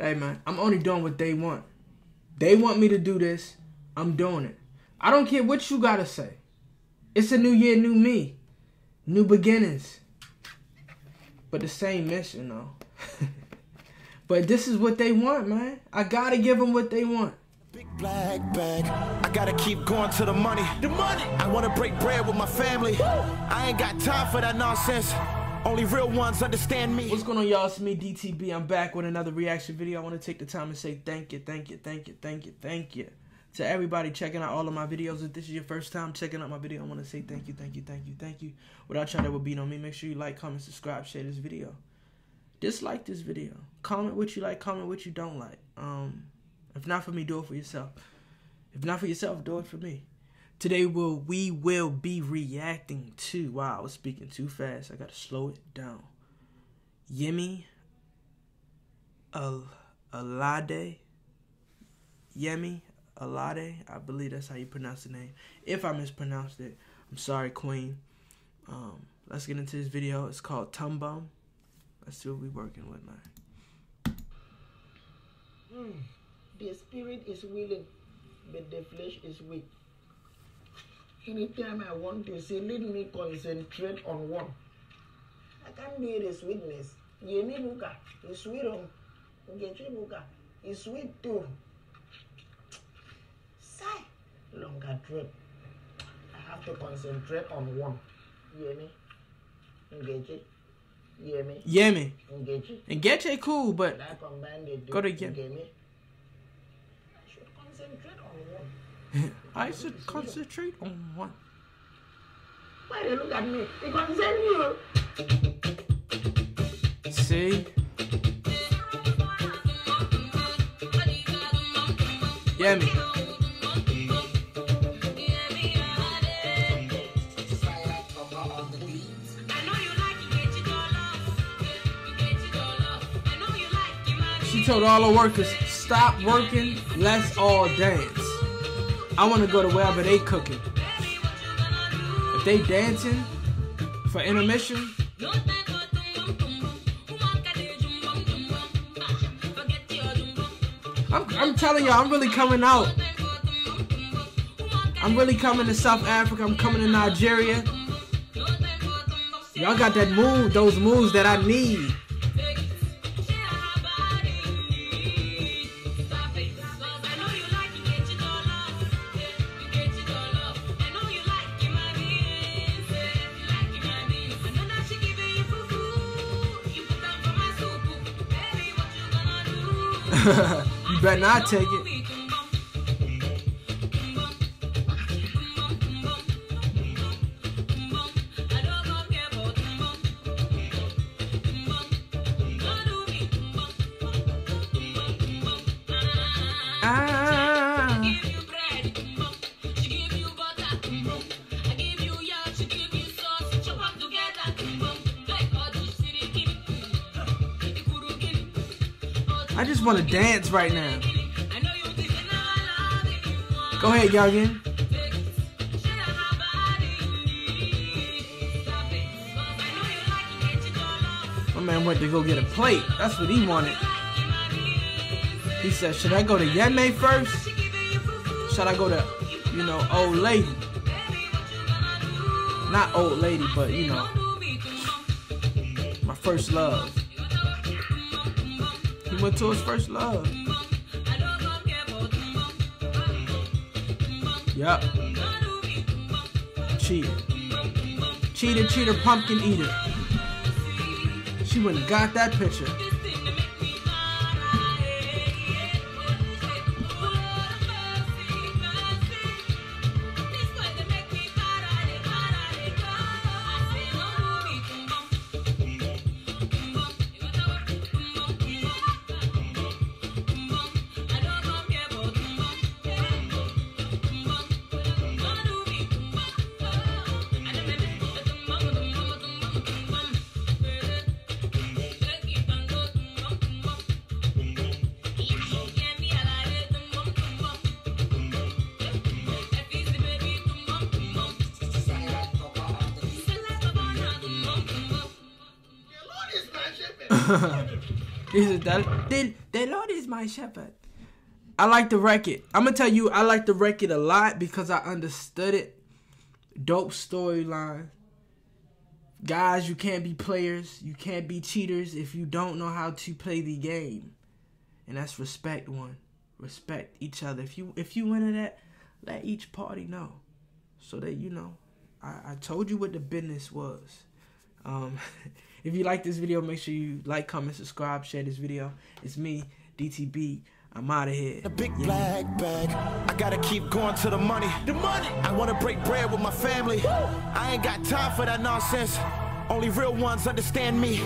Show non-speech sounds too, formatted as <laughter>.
Hey man, I'm only doing what they want. They want me to do this. I'm doing it. I don't care what you gotta say. It's a new year, new me, new beginnings. But the same mission though. <laughs> but this is what they want, man. I gotta give them what they want. Big black bag. I gotta keep going to the money. The money. I wanna break bread with my family. I ain't got time for that nonsense. Only real ones understand me. What's going on, y'all? It's me, DTB. I'm back with another reaction video. I want to take the time and say thank you, thank you, thank you, thank you, thank you to everybody checking out all of my videos. If this is your first time checking out my video, I want to say thank you, thank you, thank you, thank you. Without y'all, that would be on me. Make sure you like, comment, subscribe, share this video. Dislike this video. Comment what you like, comment what you don't like. Um, if not for me, do it for yourself. If not for yourself, do it for me. Today will we will be reacting to wow, I was speaking too fast. I gotta slow it down. Yemi Al Alade. Yemi Alade. I believe that's how you pronounce the name. If I mispronounced it, I'm sorry, Queen. Um, let's get into this video. It's called Tumbum. Let's see what we're working with, man. Mm. The spirit is willing, but the flesh is weak. Anytime I want to say, let me concentrate on one. I can't bear the sweetness. Yemi Luka is sweet on. Ngechi Luka is sweet too. Sigh. Longer trip. I have to concentrate on one. Yemi. Ngechi. Yemi. Yemi. Ngechi. And Getche cool, but That combined they do. Go to Yemi. Ngemi. I should concentrate on one. I should concentrate on one. Why they look at me? They concern you. See? Yemi. She told all her workers, stop working, let's all dance. I want to go to wherever they cooking. If they dancing for intermission, I'm, I'm telling y'all, I'm really coming out. I'm really coming to South Africa. I'm coming to Nigeria. Y'all got that move, those moves that I need. <laughs> you better not take it. I just want to dance right now. Go ahead, youngin. My man went to go get a plate. That's what he wanted. He said, should I go to Yemi first? Should I go to, you know, old lady? Not old lady, but, you know, my first love. He went to his first love. Yup. Cheater. Cheater, cheater, pumpkin eater. She went and got that picture. <laughs> the, the Lord is my shepherd. I like the record. I'm gonna tell you, I like the record a lot because I understood it. Dope storyline. Guys, you can't be players. You can't be cheaters if you don't know how to play the game. And that's respect one. Respect each other. If you if you into that, let each party know. So that you know. I, I told you what the business was. Um <laughs> if you like this video, make sure you like, comment, subscribe, share this video. It's me, DTB. I'm out of here. A big yeah. black bag. I gotta keep going to the money. The money. I wanna break bread with my family. Woo. I ain't got time for that nonsense. Only real ones understand me.